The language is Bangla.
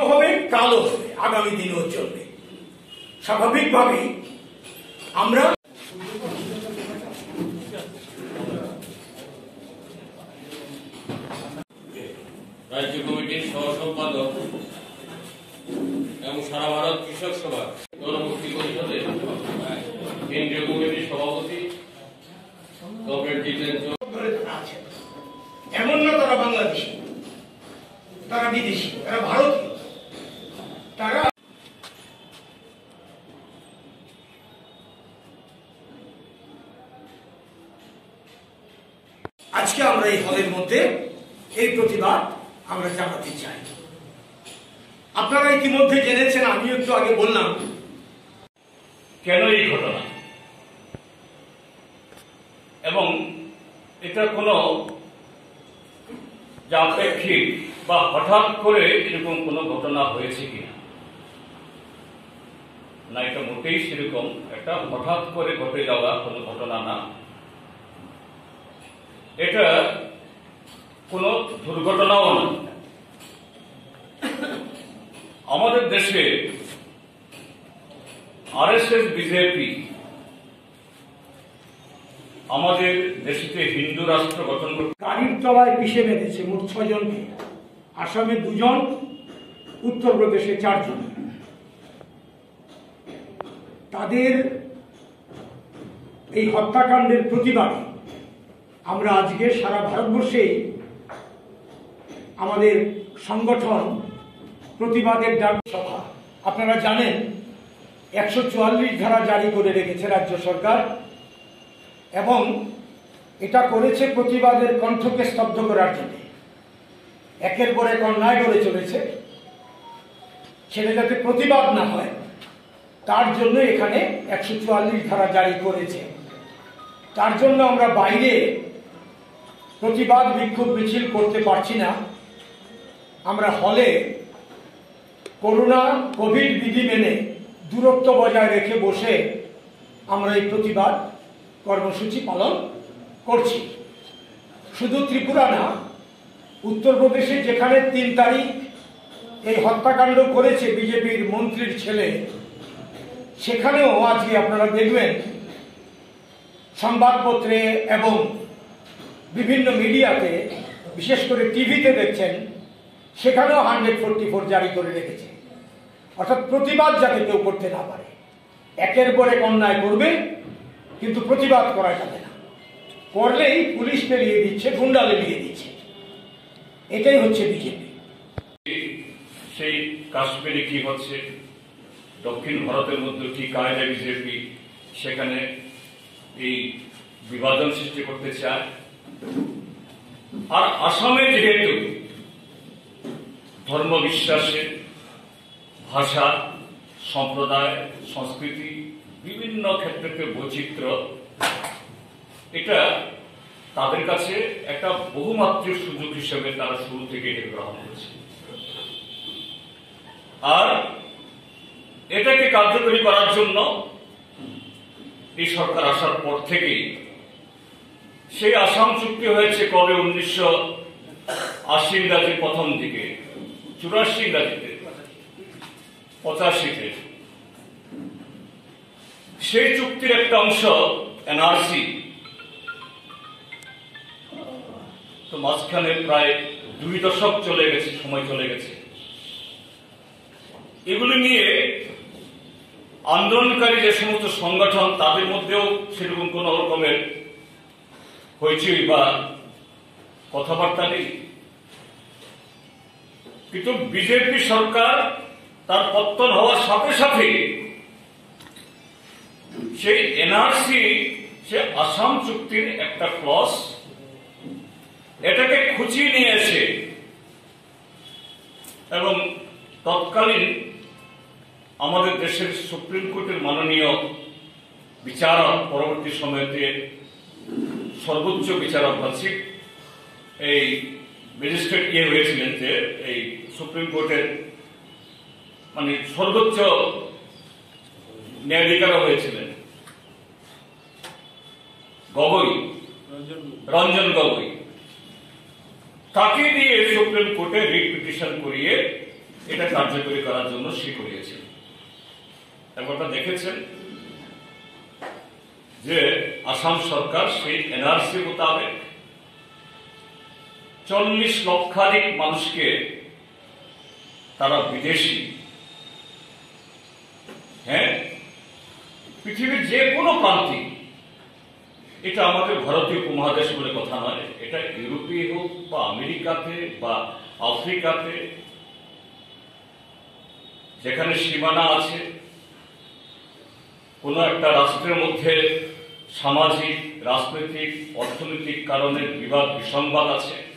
হবে কালো আগামী দিনেও চলবে আমরা রাজ্য কমিটির সহ সম্পাদক এবং সারা ভারত কৃষক সভা জনমুক্তি পরিষদের কেন্দ্রীয় কমিটির সভাপতি এমন না তারা বাংলাদেশি। তারা বিদেশি, তারা ভারতীয়। তারা আজকে আমরা এই হলের মধ্যে এই প্রতিবাদ আমরা জানাতে চাই। আপনারা ইতিমধ্যে জেনেছেন আমি একটু আগে বললাম। কেন এই ঘটনা? এবং এটা কোনো যাপেক্ষিক বা হঠাৎ করে এরকম কোনো ঘটনা হয়েছে কিনা? না, এটা মোটেই সেরকম। একটা হঠাৎ করে ঘটে যাওয়া কোনো ঘটনা না। এটা কোনো দুর্ঘটনাও না। আমাদের দেশে আরএসএস, বিজেপি আমাদের দেশে হিন্দু রাষ্ট্র গঠন করতে গাড়ির তলায় পিষে মেরেছে মোট ছজনকে আসামে দুজন, উত্তরপ্রদেশে চারজন। তাদের এই হত্যাকাণ্ডের প্রতিবাদে আমরা আজকে সারা ভারতবর্ষে আমাদের সংগঠন প্রতিবাদের ডাক সভা। আপনারা জানেন, একশো চুয়াল্লিশ ধারা জারি করে রেখেছে রাজ্য সরকার। এবং এটা করেছে প্রতিবাদের কণ্ঠকে স্তব্ধ করার জন্য। একের পর এক অন্যায় করে চলেছে। সেটা যাতে প্রতিবাদ না হয়, তার জন্য এখানে একশো চুয়াল্লিশ ধারা জারি করেছে। তার জন্য আমরা বাইরে প্রতিবাদ, বিক্ষোভ, মিছিল করতে পারছি না। আমরা হলে করোনা, কোভিড বিধি মেনে দূরত্ব বজায় রেখে বসে আমরা এই প্রতিবাদ কর্মসূচি পালন করছি। শুধু ত্রিপুরা না, উত্তরপ্রদেশে যেখানে তিন তারিখ এই হত্যাকাণ্ড করেছে বিজেপির মন্ত্রীর ছেলে, সেখানেও আজকে আপনারা দেখবেন সংবাদপত্রে এবং বিভিন্ন মিডিয়াতে, বিশেষ করে টিভিতে দেখছেন, সেখানেও হান্ড্রেড ফোরটি ফোর জারি করে রেখেছে। অর্থাৎ প্রতিবাদ যাতে কেউ করতে না পারে। একের পর এক অন্যায় করবে কিন্তু প্রতিবাদ করা যাবে না করলেই পুলিশ পেরিয়ে দিচ্ছে গুন্ডা লেলিয়ে দিচ্ছে। এটাই হচ্ছে বিজেপি। সেই কাশ্মীরে কি হচ্ছে? দক্ষিণ ভারতের মধ্যে কি কায়দা বিজেপি সেখানে এই বিভাজন সৃষ্টি করতে চায়? আর আসামে যেহেতু ধর্ম বিশ্বাসের ভাষা, সম্প্রদায়, সংস্কৃতি বিভিন্ন ক্ষেত্রে বৈচিত্র্য। এটা তাদের কাছে একটা বহুমাত্রিক সুযোগ হিসেবে তারা শুরু থেকে এটা গ্রহণ করেছে। আর এটাকে কার্যকরী করার জন্য এই সরকার আসার পর থেকেই সেই আসাম চুক্তি হয়েছে কবে? উনিশশো আশি ইংরাজির প্রথম দিকে, চুরাশি ইংরাজিতে, পঁচাশিতে। সেই চুক্তির একটা অংশ এনআরসি। তো মাঝখানে প্রায় দুই দশক চলে গেছে, সময় চলে গেছে। এগুলি নিয়ে আন্দোলনকারী যে সমস্ত সংগঠন, তাদের মধ্যেও সেরকম কোন রকমের হইচই বা কথাবার্তা নেই। কিন্তু বিজেপি সরকার তার পত্তন হওয়ার সাথে সাথে সেই এনআরসি, সে আসাম চুক্তির একটা ক্লস, এটাকে খুঁচিয়ে নিয়েছে। এবং তৎকালীন আমাদের দেশের সুপ্রিম কোর্টের মাননীয় বিচারক, পরবর্তী সময়তে সর্বোচ্চ বিচারক ভাবছি এই ম্যাজিস্ট্রেট ইয়ে হয়েছিলেন যে এই সুপ্রিম কোর্টের মানে সর্বোচ্চ ন্যায়াধিকারও হয়েছিলেন। গগৈ। রঞ্জন গগৈ। তাকে দিয়ে সুপ্রিম কোর্টে রিট পিটিশন করিয়ে এটা কার্যকরী করার জন্য সে করিয়েছেন। ব্যাপারটা দেখেছেন যে আসাম সরকার সেই এনআরসি মোতাবেক চল্লিশ লক্ষাধিক মানুষকে তারা বিদেশি। হ্যাঁ? পৃথিবীর যে কোনো প্রান্তে এটা আমাদের ভারতীয় উপমহাদেশ বলে কথা নয়। এটা ইউরোপে হোক বা আমেরিকাতে বা আফ্রিকাতে, যেখানে সীমানা আছে, কোনো একটা রাষ্ট্রের মধ্যে সামাজিক, রাজনৈতিক, অর্থনৈতিক কারণে বিবাদ, বিসংবাদ আছে।